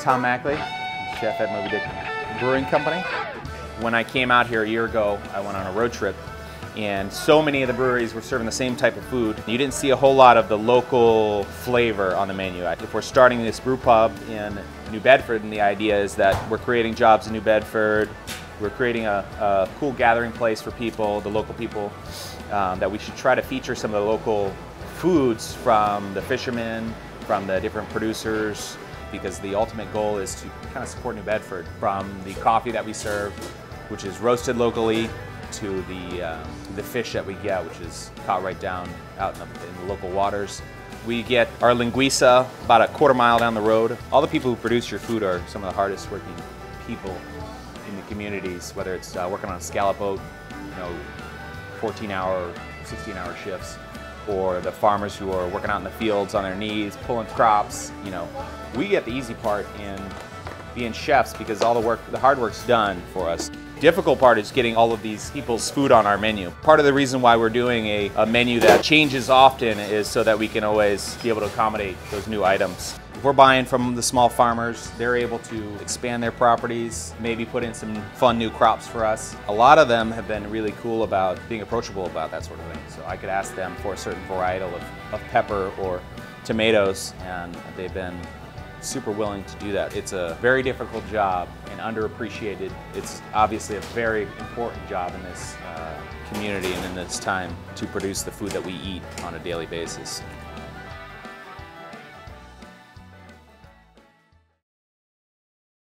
Tom Mackley, chef at Moby Dick Brewing Company. When I came out here a year ago, I went on a road trip and so many of the breweries were serving the same type of food. You didn't see a whole lot of the local flavor on the menu. If we're starting this brew pub in New Bedford, and the idea is that we're creating jobs in New Bedford, we're creating a, a cool gathering place for people, the local people, um, that we should try to feature some of the local foods from the fishermen, from the different producers, because the ultimate goal is to kind of support New Bedford from the coffee that we serve, which is roasted locally, to the, um, the fish that we get, which is caught right down out in the, in the local waters. We get our linguiça about a quarter mile down the road. All the people who produce your food are some of the hardest working people in the communities, whether it's uh, working on a scallop boat, you know, 14 hour, 16 hour shifts, or the farmers who are working out in the fields on their knees, pulling crops, you know. We get the easy part in being chefs because all the work, the hard work's done for us. Difficult part is getting all of these people's food on our menu. Part of the reason why we're doing a, a menu that changes often is so that we can always be able to accommodate those new items. If we're buying from the small farmers, they're able to expand their properties, maybe put in some fun new crops for us. A lot of them have been really cool about being approachable about that sort of thing. So I could ask them for a certain varietal of, of pepper or tomatoes, and they've been super willing to do that. It's a very difficult job and underappreciated. It's obviously a very important job in this uh, community and in this time to produce the food that we eat on a daily basis.